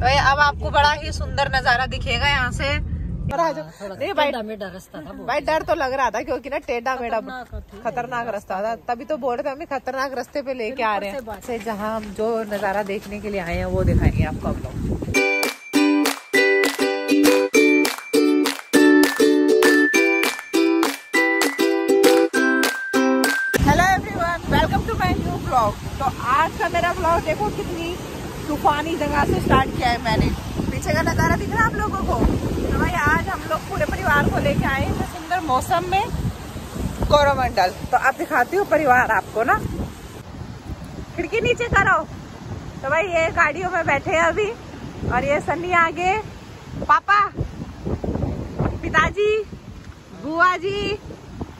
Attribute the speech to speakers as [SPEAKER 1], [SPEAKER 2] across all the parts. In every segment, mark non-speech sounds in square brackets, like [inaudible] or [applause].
[SPEAKER 1] भाई अब आपको बड़ा ही सुंदर नज़ारा दिखेगा यहाँ से। नहीं भाई
[SPEAKER 2] रास्ता था
[SPEAKER 1] भाई डर तो लग रहा था क्योंकि ना टेढ़ा मेढ़ा खतरनाक रास्ता था। तभी तो बोल रहे थे हमें खतरनाक रास्ते पे लेके आ रहे हैं। से जहाँ हम जो नज़ारा देखने के लिए आए हैं वो दिखाएँगे आपको हम लोग। Hello everyone welcome to my new blog तो आज का मेरा ब्लॉग देखो कितनी तूफानी जगह से स्टार्ट किया है मैंने। पीछे का नज़ारा दिख रहा है आप लोगों को? तो भाई आज हम लोग पूरे परिवार को लेके आए हैं सुंदर मौसम में कोरोमंडल। तो अब दिखाती हूँ परिवार आपको ना। खिड़की नीचे करो। तो भाई ये गाड़ियों में बैठे हैं अभी। और ये सन्नी आगे। पापा, पिताजी बुआ जी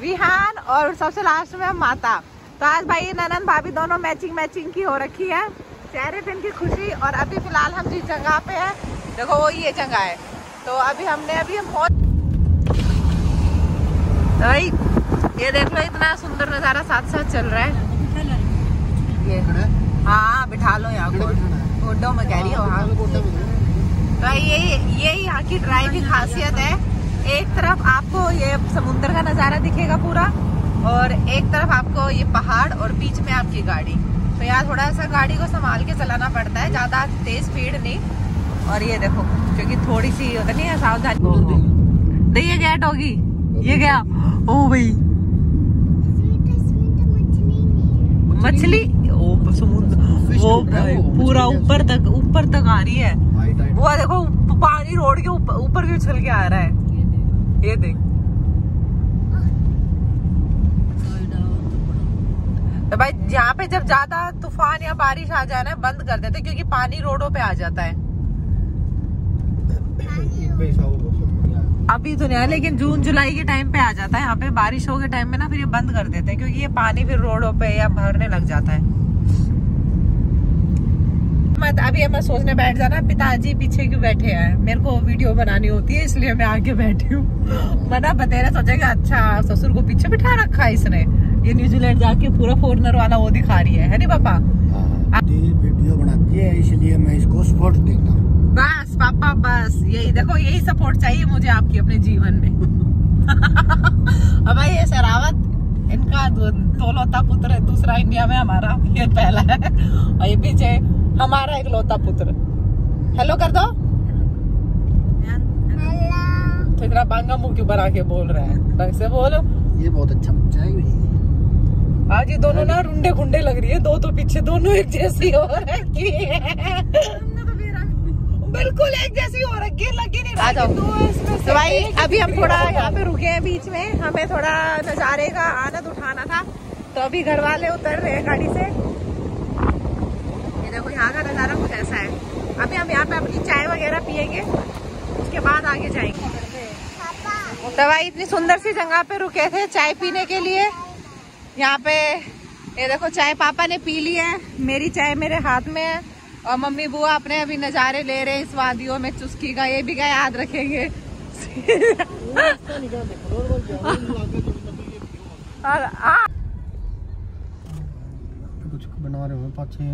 [SPEAKER 1] विहान और सबसे लास्ट में माता। तो आज भाई ननन भाभी दोनों मैचिंग मैचिंग की हो रखी है। चेहरे पे इनकी खुशी और अभी फ़िलहाल हम जिस जगह पे हैं देखो वो ये जगह है। तो अभी हमने अभी हम पहुँच तो भाई ये देख लो इतना सुंदर नज़ारा साथ साथ चल रहा है। ये। हाँ बिठा लो यहाँ को गोड्डो में कह रही हो हाँ। तो ये ये यहाँ की ड्राइव की खासियत है। एक तरफ़ आपको ये समुद्र का नज़ारा दिखेगा पूरा और एक तरफ़ आपको ये पहाड़ और बीच में आपकी गाड़ी। तो यहाँ थोड़ा सा गाड़ी को संभाल के चलाना पड़ता है ज़्यादा तेज स्पीड नहीं। और ये देखो क्योंकि थोड़ी सी होता नहीं है सावधानी। नहीं ये गया डॉगी ये गया ओ भाई। मछली? ओ समुद्र। वो पूरा ऊपर तक ऊपर तक आ रही है। वो देखो पानी रोड के ऊपर ऊपर भी उछल के आ रहा है। ये देख। तो भाई, यहाँ पे जब ज़्यादा तूफ़ान या बारिश आ जाए ना, बंद कर देते, क्योंकि पानी रोडों पे आ जाता है। अभी तो नहीं है लेकिन जून, जुलाई के टाइम पे आ जाता है। यहाँ पे बारिशों के टाइम में ना, फिर ये बंद कर देते हैं, क्योंकि ये पानी फिर रोडों पे या भरने लग जाता है। मत, अभी मैं सोचने, बैठ जाना। पिताजी पीछे क्यों बैठे हैं? मेरे को वीडियो बनानी होती है, इसलिए मैं आगे बैठी हूँ। मना, बतेरा सोचेगा अच्छा ससुर को पीछे बिठा रखा है इसने। ये न्यूजीलैंड जाके पूरा फॉरनर वाला वो दिखा रही है। है नी पापा?
[SPEAKER 3] वीडियो बनाती है इसलिए मैं इसको सपोर्ट देता हूँ।
[SPEAKER 1] बस पापा बस यही देखो यही सपोर्ट चाहिए मुझे आपकी अपने जीवन में। [laughs] अब ये शरावत इनका तोलोता पुत्र है दूसरा इंडिया में हमारा ये पहला है। और ये पीछे हमारा इकलौता पुत्र। हेलो कर दो। तो इतना बांगा मुँह क्यों बना के बोल रहा है? ढंग से बोलो।
[SPEAKER 3] ये बहुत अच्छा बच्चा है।
[SPEAKER 1] आज ये दोनों ना रुंडे खुंडे लग रही है दो तो पीछे दोनों एक जैसी हो रखी है। बिल्कुल एक जैसी हो रखी है लगी नहीं आ जाओ। तो भाई अभी हम थोड़ा यहाँ पे रुके हैं बीच में हमें थोड़ा नजारे का आनंद उठाना था तो अभी घर वाले उतर रहे हैं गाड़ी से। ये देखो यहाँ का नज़ारा कुछ ऐसा है। अभी हम यहाँ पे अपनी चाय वगैरह पियेंगे उसके बाद आगे जाएँगे। तो भाई इतनी सुंदर सी जगह पे रुके थे चाय पीने के लिए। यहाँ पे ये देखो चाय पापा ने पी ली है। मेरी चाय मेरे हाथ में है और मम्मी बुआ अपने अभी नज़ारे ले रहे हैं इस वादियों में चुस्की का ये भी क्या याद रखेंगे। और
[SPEAKER 3] कुछ बना रहे हो पाछे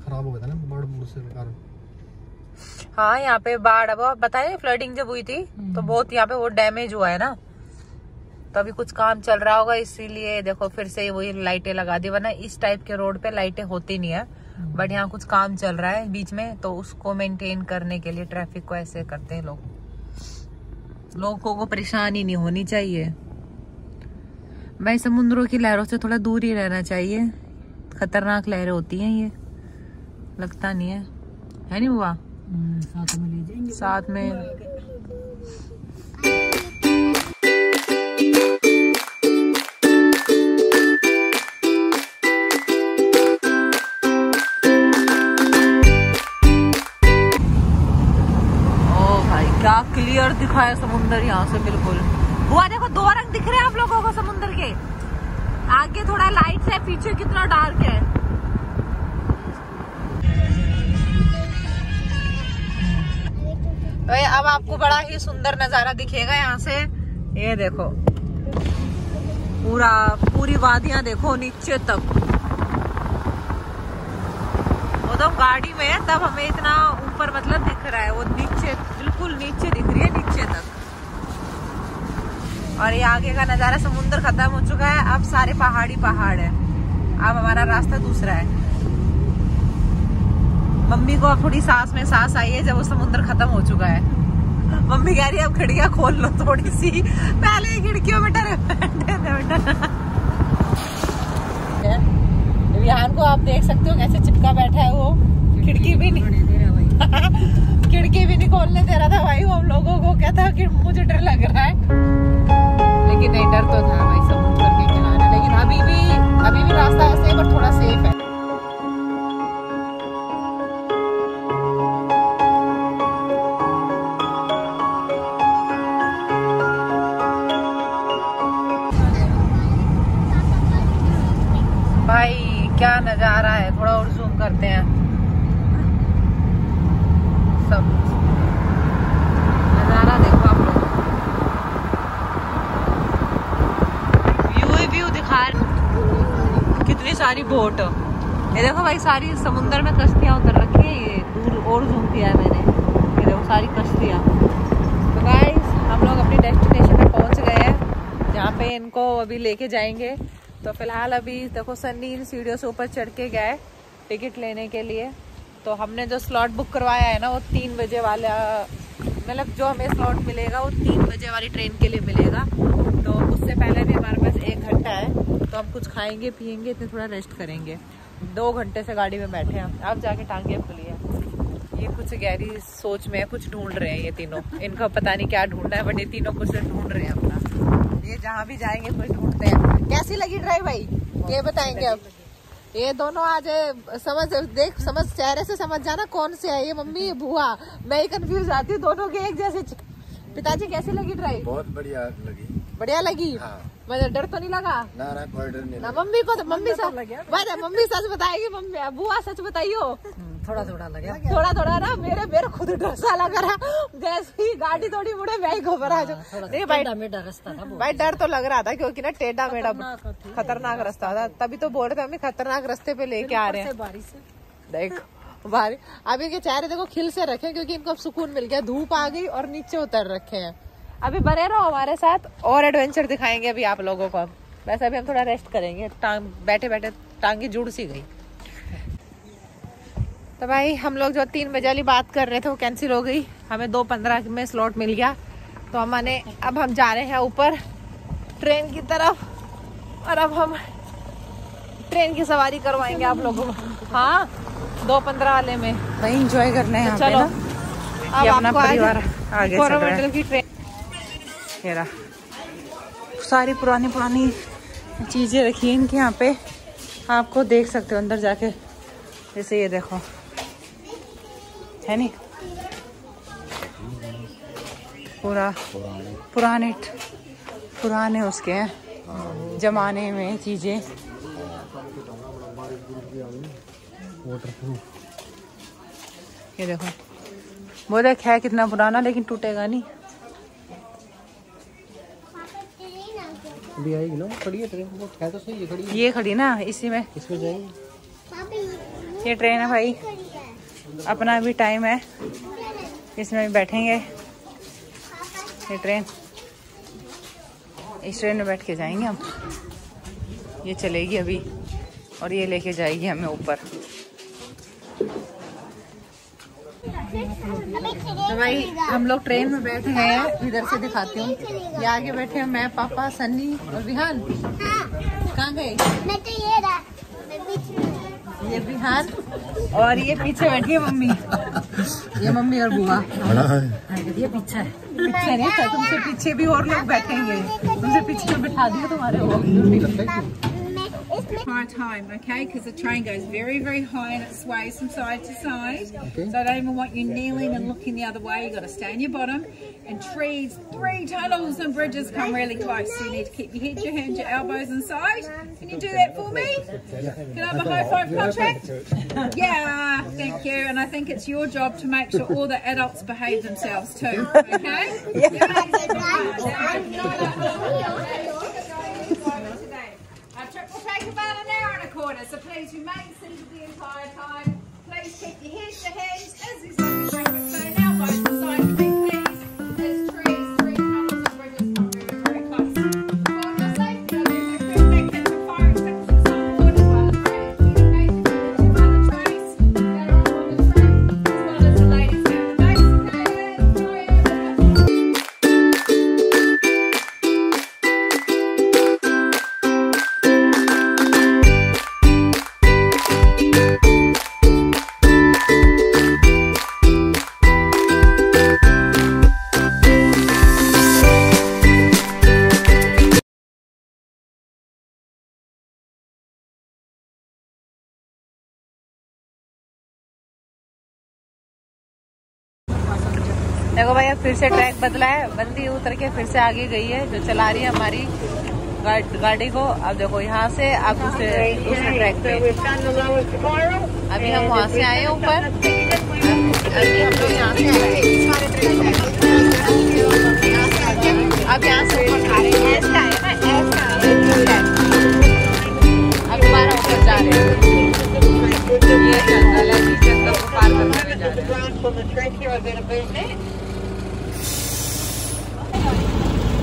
[SPEAKER 3] खराब हो गया था ना बाढ़ से कारण
[SPEAKER 1] हाँ यहाँ पे बाढ़ अब बताए फ्लडिंग जब हुई थी तो बहुत यहाँ पे वो डैमेज हुआ है ना। तो अभी कुछ काम चल रहा होगा इसीलिए देखो फिर से वही लाइटें लगा दी वरना इस टाइप के रोड पे लाइटें होती नहीं है। बट यहाँ कुछ काम चल रहा है बीच में तो उसको मेंटेन करने के लिए ट्रैफ़िक को ऐसे करते हैं लोग। लोगों को परेशानी नहीं होनी चाहिए। भाई समुद्रों की लहरों से थोड़ा दूर ही रहना चाहिए। खतरनाक लहरें होती हैं ये। लगता नहीं है। है नहीं हुआ
[SPEAKER 2] साथ में ले जाएँगे।
[SPEAKER 1] साथ में। क्लियर दिखा है समुंदर यहाँ से, बिल्कुल। हुआ देखो, दो रंग दिख रहे हैं आप लोगों को समुंदर के। आगे थोड़ा लाइट है, पीछे कितना डार्क है। तो अब आपको बड़ा ही सुंदर नज़ारा दिखेगा यहाँ से। ये देखो। पूरा, पूरी वादियाँ देखो नीचे तक। वो तो गाड़ी में है, तब हमें इतना ऊपर मतलब दिख रहा है। वो नीचे, बिल्कुल नीचे दिख रही है, नीचे तक। और ये आगे का नज़ारा समुद्र खत्म हो चुका है। अब सारे पहाड़ी पहाड़ है। अब हमारा रास्ता दूसरा है। मम्मी को अब थोड़ी सांस में सांस आई है, जब वो समुद्र खत्म हो चुका है। मम्मी कह रही है, अब खिड़कियाँ खोल लो थोड़ी सी। पहले खिड़कियों में डरे विहान को आप देख सकते हो, कैसे चिपका बैठा है वो खिड़की भी नहीं खोलने दे रहा था भाई, वो हम लोगों को क्या था कि मुझे डर लग रहा है। लेकिन नहीं, डर तो था भाई समुद्र के किनारे लेकिन अभी भी अभी भी रास्ता ऐसे है, पर थोड़ा सेफ़ है। भाई, क्या नज़ारा है? थोड़ा और जूम करते हैं। सब नज़ारा देखो आप लोग व्यू ही व्यू दिखा रहे कितनी सारी बोट। ये देखो भाई, सारी समुद्र में कश्तियाँ उतर रखी है, ये दूर और जूम किया है मैंने। ये देखो, सारी कश्तियाँ। तो भाई हम लोग अपनी डेस्टिनेशन पे पहुँच गए हैं, जहाँ पे इनको अभी लेके जाएँगे। तो फ़िलहाल अभी देखो सन्नी इन सीढ़ियों से ऊपर चढ़ के गए टिकट लेने के लिए। तो हमने जो स्लॉट बुक करवाया है ना, वो तीन बजे वाला मतलब जो हमें स्लॉट मिलेगा, वो तीन बजे वाली ट्रेन के लिए मिलेगा। तो उससे पहले भी हमारे पास एक घंटा है। तो हम कुछ खाएँगे पियेंगे इतने थोड़ा रेस्ट करेंगे। दो घंटे से गाड़ी में बैठे हैं। अब जाके टांगे खुली है ये कुछ गहरी सोच में है कुछ ढूंढ रहे हैं ये तीनों। इनका पता नहीं क्या ढूंढना है बट ये तीनों कुछ ढूंढ रहे हैं अपना। ये जहाँ भी जाएँगे कुछ ढूंढते हैं। कैसी लगी ड्राइव भाई? ये बताएँगे अब। ये दोनों आज समझ देख समझ चेहरे से समझ जाना कौन से है। ये मम्मी ये बुआ। मैं ही कंफ्यूज आती हूँ दोनों के एक जैसे। पिताजी कैसी लगी ड्राइव
[SPEAKER 3] बहुत बढ़िया लगी।
[SPEAKER 1] बढ़िया लगी।
[SPEAKER 3] हाँ।
[SPEAKER 1] मतलब डर तो नहीं लगा?
[SPEAKER 3] ना ना कोई डर नहीं
[SPEAKER 1] ना मम्मी को तो मम्मी सच वैसे मम्मी सच बताएगी मम्मी बुआ सच बताइयो।
[SPEAKER 2] थोड़ा थोड़ा लगे
[SPEAKER 1] थोड़ा थोड़ा ना मेरे मेरे खुद डर सा लग रहा। जैसे ही गाड़ी थोड़ी मुड़े मैं ही घबरा जो नहीं भाई
[SPEAKER 2] रास्ता था
[SPEAKER 1] भाई डर तो लग रहा था क्योंकि ना टेढ़ा मेढ़ा खतरनाक रास्ता था। तभी तो बोल रहे थे मम्मी खतरनाक रास्ते पे लेके आ रहे हैं।
[SPEAKER 2] बारिश
[SPEAKER 1] देखो बारी अभी के चेहरे देखो खिल से रखे क्योंकि इनको अब सुकून मिल गया। धूप आ गई और नीचे उतर रखे हैं। अभी बने रहो हमारे साथ और एडवेंचर दिखाएँगे अभी आप लोगों को हम वैसे अभी हम थोड़ा रेस्ट करेंगे। टांग बैठे बैठे टांगे जुड़ सी गई। तो भाई हम लोग जो तीन बजे वाली बात कर रहे थे वो कैंसिल हो गई। हमें दो पंद्रह में स्लॉट मिल गया। तो हमने अब हम जा रहे हैं ऊपर ट्रेन की तरफ़। और अब हम ट्रेन की सवारी करवाएँगे आप लोगों को। हाँ दो पंद्रह वाले में।
[SPEAKER 4] भाई इंजॉय करना है यहाँ
[SPEAKER 1] चलो अब आपको आज कोरोमंडल की ट्रेन
[SPEAKER 4] रहा सारी पुरानी पुरानी चीज़ें रखी हैं इनके यहाँ पे। आपको देख सकते हो अंदर जाके। जैसे ये देखो। है नहीं? पूरा, पुराने पुराने उसके हैं। जमाने में चीज़ें। ये देखो। देख है कितना पुराना, लेकिन टूटेगा नहीं।
[SPEAKER 3] अभी आएगी ना? खड़ी है ट्रेन वो है तो सही है खड़ी है।
[SPEAKER 4] ये खड़ी ना इसी में।
[SPEAKER 3] इसमें जाएँगे।
[SPEAKER 4] ये ट्रेन है भाई। अपना भी टाइम है। इसमें भी बैठेंगे। ये ट्रेन। इस ट्रेन में बैठ के जाएँगे हम। ये चलेगी अभी और ये लेके जाएगी हमें ऊपर।
[SPEAKER 1] तो भाई हम लोग ट्रेन में बैठे हैं इधर से दिखाती हूँ। ये आगे बैठे हैं मैं पापा सन्नी और विहान कहाँ गए?
[SPEAKER 5] मैं तो ये रहा मैं बीच में
[SPEAKER 1] ये विहान और ये पीछे बैठी है मम्मी। ये मम्मी और बुआ।
[SPEAKER 2] ये पीछा है।
[SPEAKER 1] पीछे नहीं था तुमसे पीछे भी और लोग बैठेंगे। तुमसे पीछे में बिठा दिए तुम्हारे वो।
[SPEAKER 6] My time, okay? Because the train goes very, very high and it sways from side to side.
[SPEAKER 3] Okay.
[SPEAKER 6] So I don't even want you kneeling and looking the other way. You've got to stay on your bottom. And trees, three tunnels and bridges come really close. So you need to keep your head, your hands, your elbows inside. Can you do that for me? Can I have a high five contract? Yeah, thank you. And I think it's your job to make sure all the adults behave themselves too, okay? [laughs] Yeah. Quarter, so please remain seated the entire time.
[SPEAKER 1] फिर से track बदला है, बंदी उतर के फिर से आगे गई है, जो चला रही है हमारी गाड़ी को। अब देखो यहाँ से अब दूसरे दूसरे ट्रैक पे। अभी हम वहाँ से आए ऊपर। अभी हम लोग यहाँ से आए अब यहाँ से अब ऊपर जा रहे हैं। ये जंगल है जंगल को पार हुए जा रहे हैं।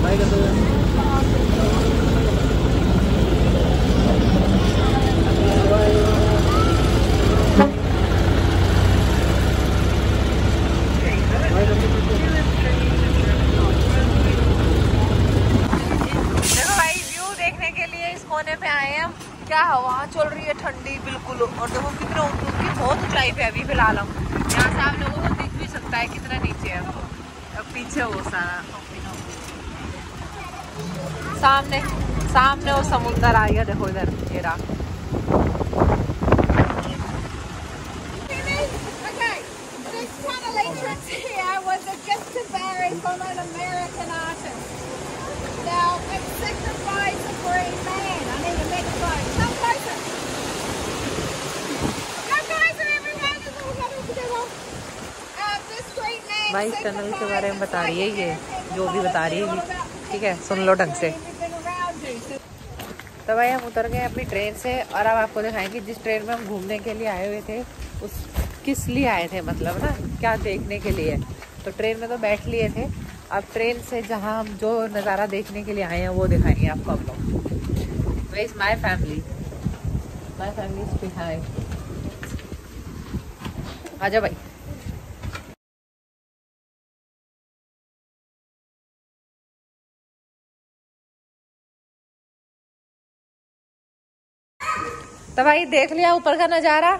[SPEAKER 3] भाई कैसे हो?
[SPEAKER 1] देखो भाई व्यू देखने के लिए इस कोने पे आए हैं हम क्या हवा चल रही है ठंडी बिल्कुल और देखो कितने ऊँची बहुत ऊंचाई पे है अभी फ़िलहाल हम यहाँ से आप लोगों को दिख भी सकता है कितना नीचे है अब पीछे वो सारा सामने सामने वो समुंदर आ गया देखो इधर ये रहा
[SPEAKER 6] Okay, this tunnel entrance here was a gift to Barry from an American artist. Now, it signifies a green man. I need a microphone. Come closer. Come closer, everyone. Let's all get it together. Uh, this green man
[SPEAKER 1] भाई tunnel के बारे में बता रही है ये जो भी बता रही है ठीक है सुन लो ढंग से। तो भाई हम उतर गए अपनी ट्रेन से और अब आपको दिखाएँगे जिस ट्रेन में हम घूमने के लिए आए हुए थे, उस किस लिए आए थे मतलब ना, क्या देखने के लिए। तो ट्रेन में तो बैठ लिए थे। अब ट्रेन से जहाँ हम जो नज़ारा देखने के लिए आए हैं, वो दिखाएँगे आपको हम लोग। Where is my family my family आ जाओ भाई। तो भाई देख लिया ऊपर का नज़ारा।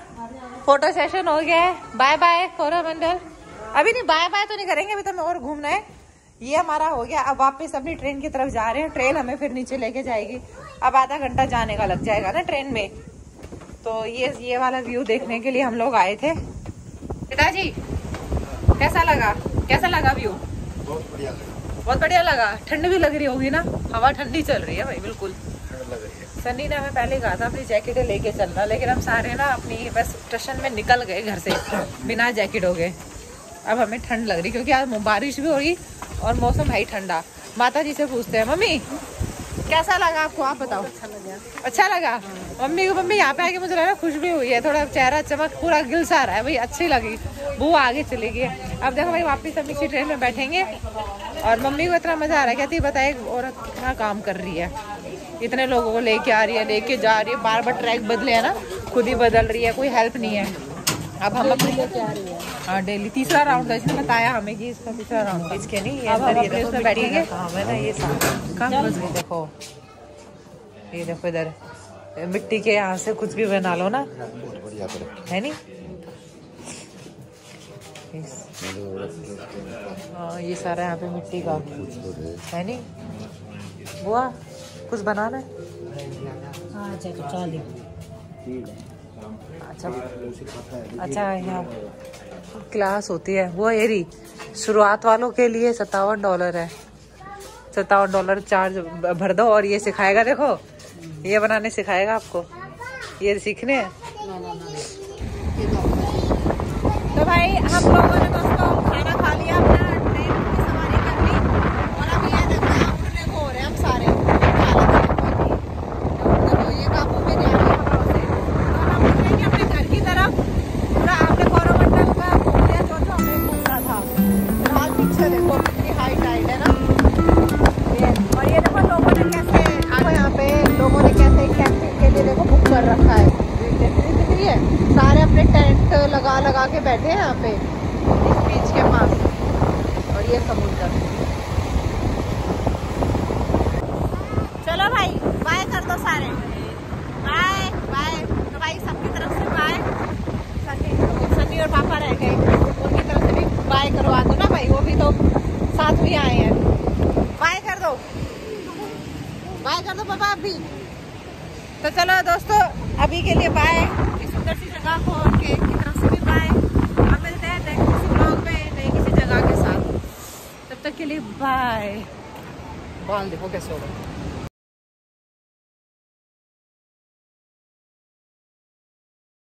[SPEAKER 1] फ़ोटो सेशन हो गया है। बाय बाय कोरोमंडल अभी नहीं बाय बाय तो नहीं करेंगे अभी तो हमें और घूमना है। ये हमारा हो गया। अब वापस अपनी ट्रेन की तरफ़ जा रहे हैं। ट्रेन हमें फिर नीचे लेके जाएगी। अब आधा घंटा जाने का लग जाएगा ना ट्रेन में। तो ये ये वाला व्यू देखने के लिए हम लोग आए थे। पिताजी कैसा लगा? कैसा लगा व्यू
[SPEAKER 3] बहुत बढ़िया लगा।
[SPEAKER 1] बहुत बढ़िया लगा। ठंड भी लग रही होगी ना। हवा ठंडी चल रही है भाई बिल्कुल। सनी ने हमें पहले कहा था अपनी जैकेटें लेके चलना लेकिन हम सारे ना अपनी बस स्टेशन में निकल गए घर से बिना जैकेट हो गए। अब हमें ठंड लग रही क्योंकि आज बारिश भी हो रही और मौसम है ही ठंडा। माता जी से पूछते हैं मम्मी कैसा लगा आपको? आप बताओ। अच्छा लगा। अच्छा मम्मी को मम्मी यहाँ पे आके मुझे लगा खुश भी हुई है थोड़ा चेहरा चमक पूरा गिल सा रहा है भाई अच्छी लगी। वो आगे चली गई अब देखो भाई वापस हम इसी ट्रेन में बैठेंगे और मम्मी को इतना मज़ा आ रहा है कहती बताए औरत कितना काम कर रही है। इतने लोगों को लेके आ रही है लेके जा रही है। बार बार ट्रैक बदले है ना खुद ही बदल रही है कोई हेल्प नहीं है। अब हम अपनी हाँ डेली तीसरा राउंड था इसने बताया हमें कि इसका तीसरा राउंड इसके नहीं ये अंदर ये देखो बैठेंगे। हाँ ना ये कहाँ बस गई देखो। ये देखो इधर। मिट्टी के यहाँ से कुछ भी बना लो ना। है नहीं? इस- हाँ ये सारा यहाँ पे मिट्टी का। है नहीं? बुआ कुछ बनाना है?
[SPEAKER 2] हाँ
[SPEAKER 1] अच्छा अच्छा। यहाँ। क्लास होती है। वो एरी शुरुआत वालों के लिए सत्तावन डॉलर है। सत्तावन डॉलर चार्ज भर दो और ये सिखाएगा देखो। ये बनाने सिखाएगा आपको। ये सीखने? हैं तो भाई हम लोगों ने तो चलो दोस्तों, अभी के लिए बाय इस सुंदर सी जगह को के की तरफ़ से भी बाय हम मिलते हैं नए किसी ब्लॉग में नई किसी जगह के साथ. तब तक के लिए बाय बाल देखो कैसे होगा